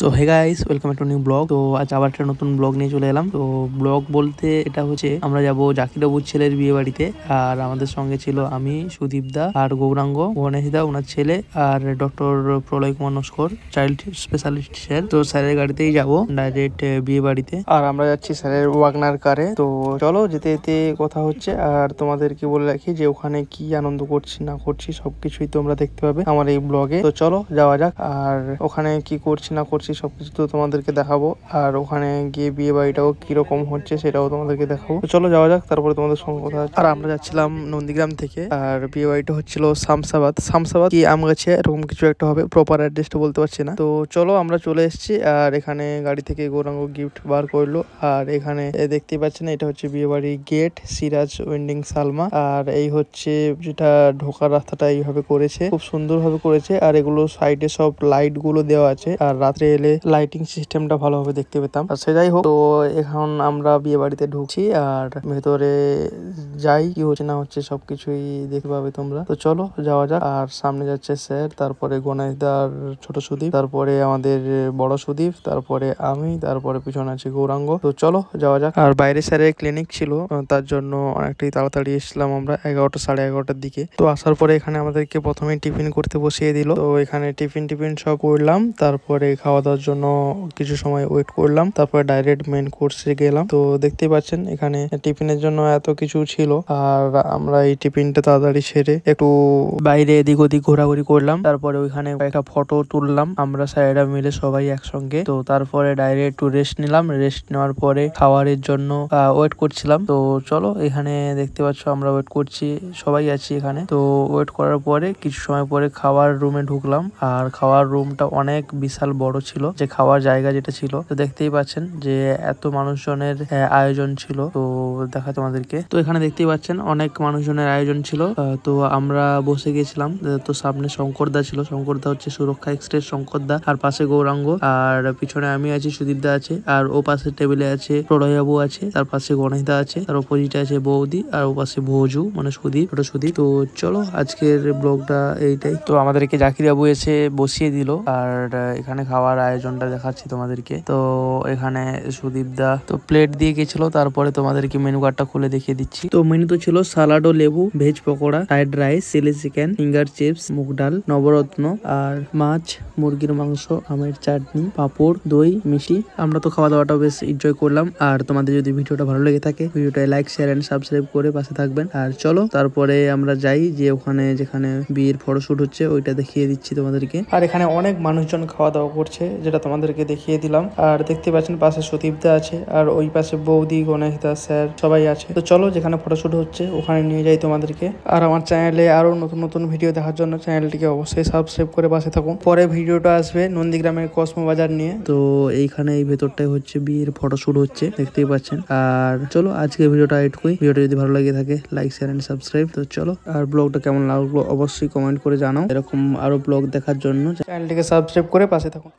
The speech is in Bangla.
So hey guys welcome to new blog তো আজ আবার একটা নতুন ব্লগ নিয়ে চলে এলাম। তো ব্লগ বলতে এটা হচ্ছে, আমরা যাব জাকিরবাবুর ছেলের বিয়ে বাড়িতে। আর আমাদের সঙ্গে ছিল আমি, সুদীপ দা আর গৌরাঙ্গ। গণেশ দা, ওনার ছেলে। আর doctor Pralay Kumar Naskar child specialist sir তো স্যারের গাড়িতেই যাব ডাইরেক্ট বিয়ে বাড়িতে। আর আমরা যাচ্ছি স্যারের ওয়াগনার কারে। তো, চলো যেতে যেতে কথা হচ্ছে। আর তোমাদেরকে বলে রাখি যে, ওখানে কি আনন্দ করছি, না করছি, সবকিছুই তোমরা দেখতে পাবে আমার এই ব্লগে তো, চলো, যাওয়া যাক। আর ওখানে কি করছি, না করছি সবকিছু তো তোমাদেরকে দেখাবো। আর ওখানে গিয়ে বিয়ে বাড়িটাও কীরকম হচ্ছে সেটাও তোমাদেরকে দেখাবো। চলো যাওয়া যাক, তারপরে তোমাদের সঙ্গে কথা আর আমরা যাচ্ছিলাম নন্দীগ্রাম থেকে, আর বিয়ে বাড়িটা হচ্ছিল শামসাবাদ। শামসাবাদ কি আমগাছে এরকম কিছু একটা হবে প্রপার অ্যাড্রেসটা বলতে পারছি না। তো চলো আমরা চলে এসেছি, আর এখানে গাড়ি থেকে গৌরাঙ্গ গিফট বার করল। আর এখানে এ দেখতেই পাচ্ছেন, এটা হচ্ছে বিয়ে বাড়ি গেট সিরাজ ওয়েন্ডিং সালমা। আর এই হচ্ছে যেটা ঢোকার রাস্তাটা এইভাবে করেছে, খুব সুন্দর ভাবে করেছে। আর এগুলো সাইডে সব লাইটগুলো দেওয়া আছে। আর রাত্রে এলে লাইটিং সিস্টেমটা ভালোভাবে দেখতে পেতাম। আর সেটাই হোক, তো এখন আমরা বিয়ে বাড়িতে ঢুকছি আর ভেতরে যাই, কি হচ্ছে না হচ্ছে সবকিছুই দেখতে পাবে তোমরা। তো চলো, যাওয়া যাক। আর সামনে যাচ্ছে স্যার, তারপরে গণেশদার ছোট সুদীপ, তারপরে আমাদের বড় সুদীপ, তারপরে আমি, তারপরে পিছনে আছে গৌরাঙ্গ। তো চলো, যাওয়া যাক। আর বাইরে স্যারের ক্লিনিক ছিল, তার জন্য অনেকটাই তাড়াতাড়ি এসেছিলাম আমরা, এগারোটা সাড়ে এগারোটার দিকে। তো আসার পরে এখানে আমাদেরকে প্রথমে টিফিন করতে বসিয়ে দিল। তো এখানে টিফিন টিফিন সব করলাম, তারপরে খাওয়া দাওয়ার জন্য কিছু সময় ওয়েট করলাম। তারপরে ডাইরেক্ট মেন কোর্সে গেলাম। তো দেখতেই পাচ্ছেন, এখানে টিফিনের জন্য এত কিছু ছিল। আর আমরা এই টিফিনটা তাড়াতাড়ি সেরে একটু বাইরে এদিক ওদিক ঘোরাঘুরি করলাম। তারপরে ওইখানে একটা ফটো তুললাম। আমরা স্যারেরা মিলে সবাই একসঙ্গে। তো তারপরে ডাইরেক্ট একটু রেস্ট নিলাম। রেস্ট নেওয়ার পরে খাওয়ারের জন্য ওয়েট করছিলাম। তো চলো, এখানে দেখতে পাচ্ছ আমরা ওয়েট করছি। সবাই আছি এখানে। তো ওয়েট করার পরে, কিছু সময় পরে খাওয়ার রুমে ঢুকলাম। আর খাওয়ার রুমটা অনেক বিশাল বড় ছিল, যে খাওয়ার জায়গা যেটা ছিল। তো দেখতেই পাচ্ছেন যে এত মানুষজনের আয়োজন ছিল। তো দেখা তোমাদেরকে। তো এখানে দেখতেই পাচ্ছেন অনেক মানুষজনের আয়োজন ছিল। তো আমরা বসে গেছিলাম। তো সামনে শঙ্করদা ছিল। শঙ্করদা হচ্ছে সুরক্ষা এক্সপ্রেস শঙ্করদা। আর পাশে গৌরাঙ্গ। আর পিছনে আমি আছি, সুদীপদা আছে। আর ও পাশের টেবিলে আছে, প্রলয়বাবু আছে। তার পাশে গণেশদা আছে। তার অপোজিটে আছে বৌদি। আর ও পাশে ভোজু মানে সুদীপ ওটা সুদীপ তো চলো, আজকের ব্লগটা এইটাই। তো আমাদেরকে জাকিরবাবু এসে বসিয়ে দিল। আর এখানে খাওয়ার আয়োজনটা দেখাচ্ছি তোমাদেরকে। তো এখানে সুদীপ দা, তো প্লেট দিয়ে গেছিল, তারপরে তোমাদেরকে মেনু কার্ডটা খুলে দেখিয়ে দিচ্ছি। তো মেনু তো ছিল সালাড ও লেবু veg pakora fried rice chilli chicken finger chips মুগ ডাল, নবরত্ন আর মাছ, মুরগির মাংস, আমের চাটনি, পাঁপড়, দই, মিষ্টি। আমরা তো খাওয়া দাওয়াটা বেশ এনজয় করলাম। আর তোমাদের যদি ভিডিওটা ভালো লেগে থাকে ভিডিওটা লাইক শেয়ার এন্ড সাবস্ক্রাইব করে পাশে থাকবেন। আর চলো, তারপরে আমরা যাই যে ওখানে যেখানে বিয়ের ফটোশুট হচ্ছে, ওইটা দেখিয়ে দিচ্ছি তোমাদেরকে। আর এখানে অনেক মানুষজন খাওয়া দাওয়া করছে। যেটা তোমাদেরকে দেখিয়ে দিলাম। আর দেখতে পাচ্ছেন পাশে সতীপদা আছে, আর ওই পাশে বৌদি গণেশ দা স্যার সবাই আছে। তো চলো যেখানে ফটোশুট হচ্ছে, ওখানে নিয়ে যাই তোমাদেরকে। আর আমার চ্যানেলে আরও নতুন নতুন ভিডিও দেখার জন্য চ্যানেলটিকে অবশ্যই সাবস্ক্রাইব করে পাশে থাকুন পরে ভিডিওটা আসবে নন্দীগ্রামের কসমো বাজার নিয়ে। তো এইখানে এই ভেতরটাই হচ্ছে বিয়ের ফটোশুট হচ্ছে, দেখতেই পাচ্ছেন। আর চলো আজকে ভিডিওটা এটুকুই। ভিডিওটা যদি ভালো লাগে থাকে লাইক শেয়ার এন্ড সাবস্ক্রাইব তো চলো, আর ব্লগটা কেমন লাগল অবশ্যই কমেন্ট করে জানাও। এরকম আরও ব্লগ দেখার জন্য চ্যানেলটিকে সাবস্ক্রাইব করে পাশে থাকুন